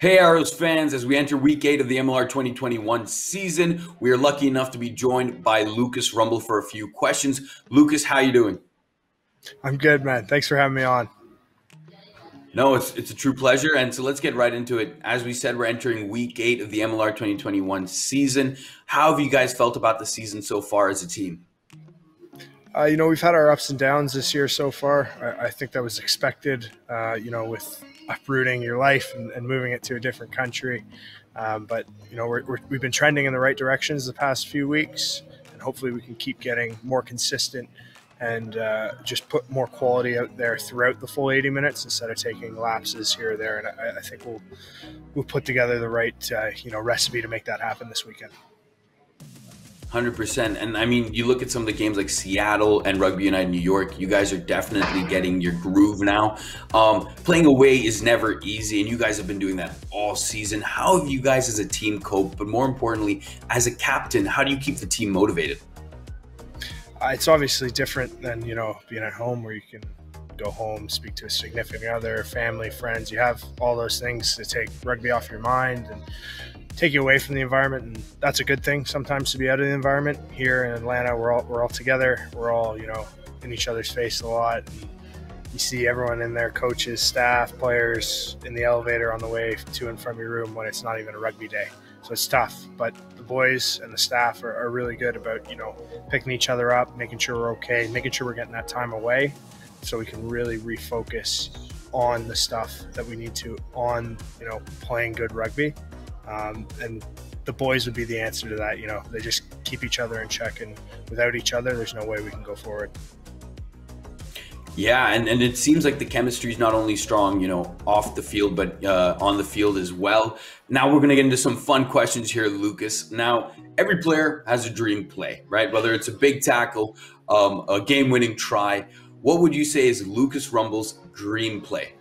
Hey, Arrows fans, as we enter week eight of the MLR 2021 season, we are lucky enough to be joined by Lucas Rumball for a few questions. Lucas, how you doing? I'm good, man. Thanks for having me on. No, it's it's a true pleasure. And so let's get right into it. As we said, we're entering week eight of the MLR 2021 season. How have you guys felt about the season so far as a team? Uh, you know, we've had our ups and downs this year so far. I, I think that was expected. Uh, you know, with uprooting your life and, and moving it to a different country. Um, but you know, we have been trending in the right directions the past few weeks, and hopefully we can keep getting more consistent and uh, just put more quality out there throughout the full 80 minutes instead of taking lapses here or there. And I, I think we'll we'll put together the right uh, you know recipe to make that happen this weekend. Hundred percent, and I mean, you look at some of the games like Seattle and Rugby United New York. You guys are definitely getting your groove now. Um, playing away is never easy, and you guys have been doing that all season. How have you guys as a team coped? But more importantly, as a captain, how do you keep the team motivated? Uh, it's obviously different than you know being at home, where you can go home, speak to a significant other, family, friends. You have all those things to take rugby off your mind and take you away from the environment, and that's a good thing sometimes to be out of the environment. Here in Atlanta, we're all we're all together. We're all you know in each other's face a lot. And you see everyone in there, coaches, staff, players, in the elevator on the way to and from your room when it's not even a rugby day. So it's tough, but the boys and the staff are, are really good about you know picking each other up, making sure we're okay, making sure we're getting that time away, so we can really refocus on the stuff that we need to on you know playing good rugby um, and the boys would be the answer to that. You know, they just keep each other in check, and without each other, there's no way we can go forward. Yeah, and, and it seems like the chemistry is not only strong, you know, off the field, but uh, on the field as well. Now we're going to get into some fun questions here, Lucas. Now, every player has a dream play, right? Whether it's a big tackle, um, a game winning try. What would you say is Lucas Rumball's dream play?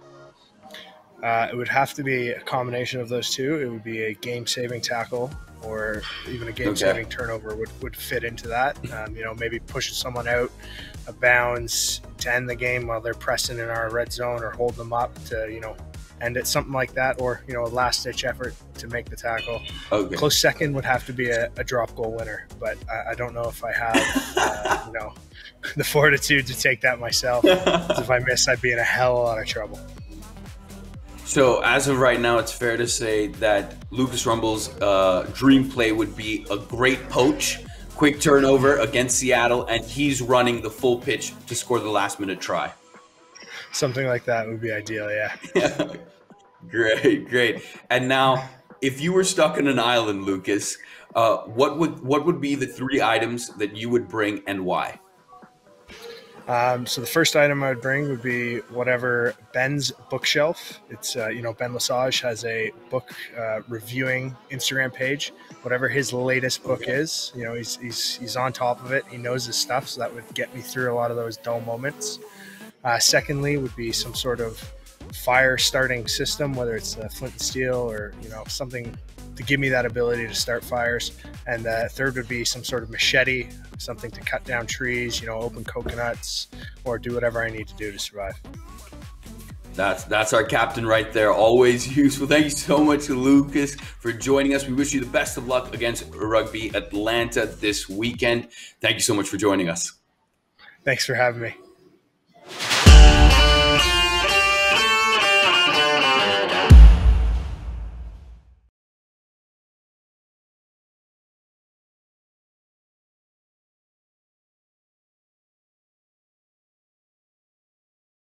Uh, it would have to be a combination of those two. It would be a game-saving tackle, or even a game-saving okay. turnover would, would fit into that. Um, you know, maybe pushing someone out of bounds to end the game while they're pressing in our red zone, or hold them up to you know end it's something like that, or you know, a last-ditch effort to make the tackle. Okay. Close second would have to be a, a drop goal winner, but I, I, don't know if I have uh, you know the fortitude to take that myself. if I miss, I'd be in a hell of a lot of trouble. So as of right now, it's fair to say that Lucas Rumball's uh, dream play would be a great poach, quick turnover against Seattle, and he's running the full pitch to score the last minute try. Something like that would be ideal, yeah. yeah. great, great. And now, if you were stuck on an island, Lucas, uh, what would what would be the three items that you would bring and why? Um, so the first item I would bring would be whatever Ben's bookshelf. It's uh, you know Ben Lesage has a book uh, reviewing Instagram page. Whatever his latest book is, you know he's, he's he's on top of it. He knows his stuff, so that would get me through a lot of those dull moments. Uh, secondly, would be some sort of fire starting system, whether it's a flint and steel or you know something to give me that ability to start fires. And the third would be some sort of machete, something to cut down trees, you know, open coconuts, or do whatever I need to do to survive. That's that's our captain right there. Always useful. Thank you so much, Lucas, for joining us. We wish you the best of luck against Rugby Atlanta this weekend. Thank you so much for joining us. Thanks for having me.